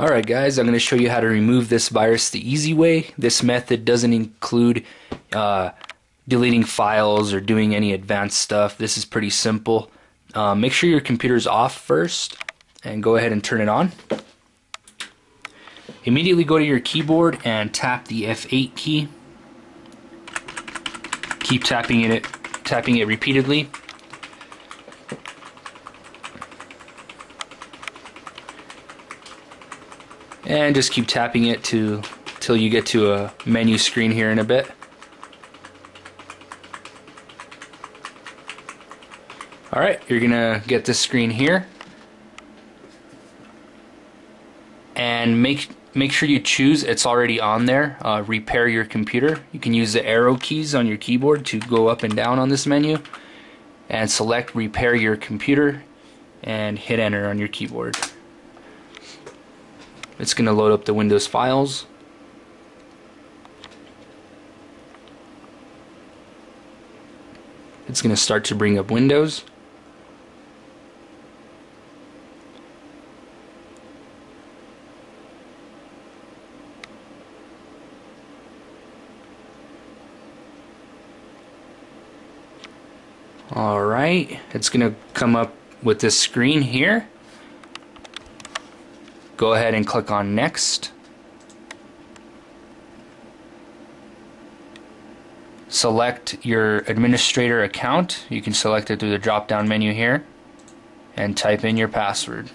Alright guys, I'm going to show you how to remove this virus the easy way. This method doesn't include uh, deleting files or doing any advanced stuff. This is pretty simple. Uh, make sure your computer's off first and go ahead and turn it on. Immediately go to your keyboard and tap the F8 key. Keep tapping it, tapping it repeatedly. And just keep tapping it to till you get to a menu screen here in a bit. Alright, you're gonna get this screen here. And make make sure you choose it's already on there uh, repair your computer. You can use the arrow keys on your keyboard to go up and down on this menu. And select repair your computer and hit enter on your keyboard it's going to load up the Windows files. It's going to start to bring up Windows. Alright, it's going to come up with this screen here go ahead and click on next. Select your administrator account. You can select it through the drop down menu here and type in your password.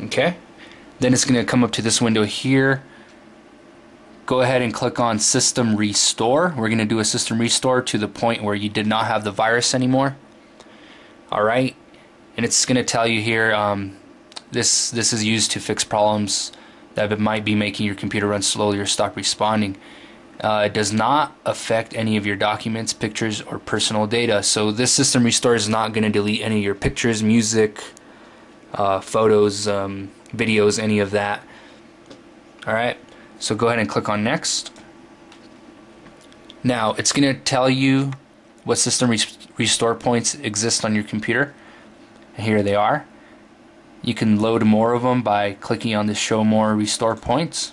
Okay. Then it's going to come up to this window here go ahead and click on System Restore. We're going to do a System Restore to the point where you did not have the virus anymore. Alright, and it's going to tell you here um, this, this is used to fix problems that might be making your computer run slowly or stop responding. Uh, it does not affect any of your documents, pictures, or personal data. So this system restore is not going to delete any of your pictures, music, uh, photos, um, videos, any of that. Alright. So go ahead and click on next. Now it's going to tell you what system restore points exist on your computer. Here they are. You can load more of them by clicking on the show more restore points.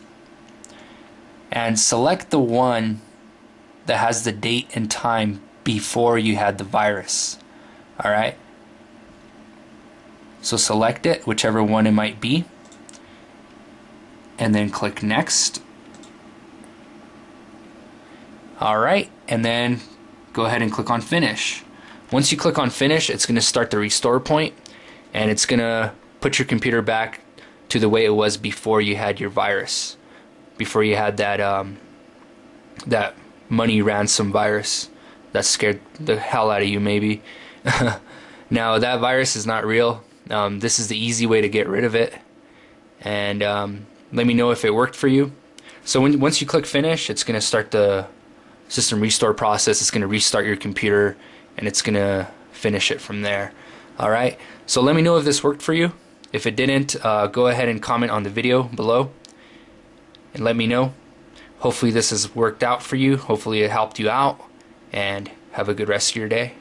And select the one that has the date and time before you had the virus. Alright? So select it, whichever one it might be and then click next. Alright, and then go ahead and click on finish. Once you click on finish, it's going to start the restore point and it's going to put your computer back to the way it was before you had your virus. Before you had that um, that money ransom virus that scared the hell out of you maybe. now that virus is not real. Um, this is the easy way to get rid of it. And um, let me know if it worked for you. So when, once you click finish, it's going to start the system restore process. It's going to restart your computer and it's going to finish it from there. Alright, so let me know if this worked for you. If it didn't, uh, go ahead and comment on the video below and let me know. Hopefully this has worked out for you. Hopefully it helped you out and have a good rest of your day.